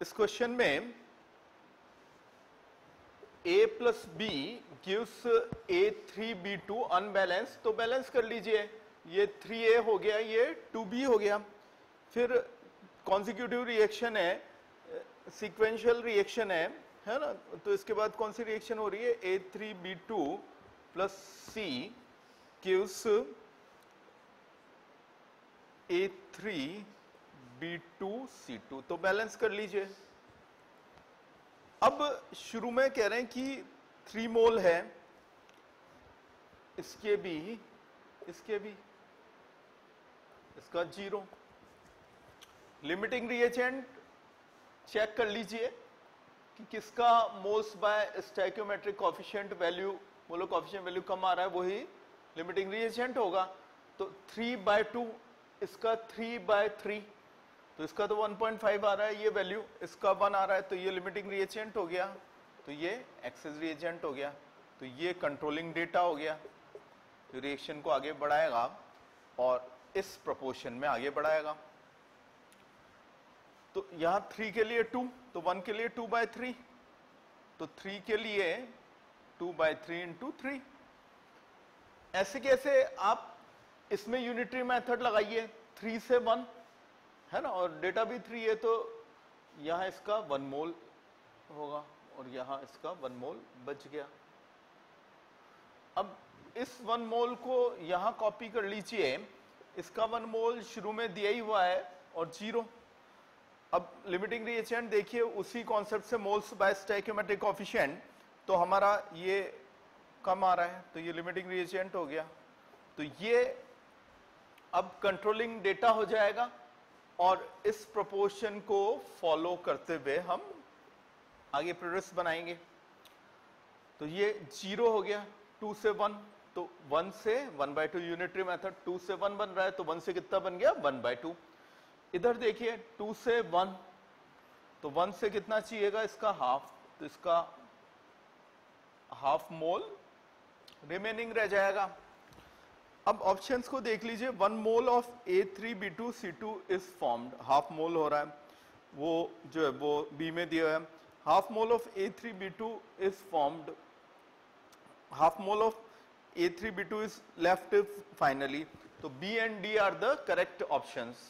इस क्वेश्चन में a plus B gives A three B two unbalance तो balance कर लीजिए। ये थ्री ए हो गया, ये टू बी हो गया। फिर कॉन्सिक्यूटिव रिएक्शन है सीक्वेंशियल रिएक्शन है है ना? तो इसके बाद कौन सी रिएक्शन हो रही है? A three B two plus C gives A three B two C two तो बैलेंस कर लीजिए। अब शुरू में कह रहे हैं कि थ्री मोल है। इसके भी इसके भी, इसका ज़ीरो लिमिटिंग रिएजेंट चेक कर लीजिए कि किसका moles by stoichiometric coefficient value बोलो कॉफिशिएंट वैल्यू कम आ रहा है, वही लिमिटिंग रिएजेंट होगा। तो थ्री बाय टू इसका थ्री बाय थ्री तो इसका तो 1.5 आ रहा है, ये वैल्यू इसका वन आ रहा है तो ये लिमिटिंग रिएजेंट हो गया तो ये एक्सेस रिएजेंट हो गया तो ये कंट्रोलिंग डेटा हो गया तो रिएक्शन को आगे बढ़ाएगा और इस प्रोपोर्शन में आगे बढ़ाएगा। तो यहाँ थ्री के लिए टू तो वन के लिए टू बाय थ्री तो थ्री के लिए two by three into three ऐसे कैसे आप इसमें यूनिटरी मेथड लगाइए थ्री से वन है ना? और डेटा भी थ्री है तो यहाँ इसका वन मोल होगा और यहाँ इसका वन मोल बच गया। अब इस वन मोल को यहाँ कॉपी कर लीजिए। इसका वन मोल शुरू में दिया ही हुआ है और ज़ीरो अब लिमिटिंग रिएजेंट देखिए, उसी कॉन्सेप्ट से मोल्स बाय स्टैक्योमेट्रिक कॉफिशिएंट तो हमारा ये कम आ रहा है तो ये लिमिटिंग रिएजेंट हो गया। तो ये अब कंट्रोलिंग डेटा हो जाएगा। और इस प्रोपोर्शन को फॉलो करते हुए हम आगे प्रोड्रेस बनाएँगे। तो ये ज़ीरो हो गया टू से वन तो वन से one by two unitary method two से वन बन रहा है तो वन से कितना बन गया? वन बाय टू इधर देखिए टू से वन तो वन से कितना चाहिएगा इसका? हाफ़ तो इसका हाफ़ मोल रिमेनिंग रह जाएगा। अब ऑप्शंस को देख लीजिए। One mole of A three B two C two is formed half mole हो रहा है। वो जो है, वो बी में दिया है। Half mole of A three B two is formed half mole of A three B two is left finally तो B and D are the correct options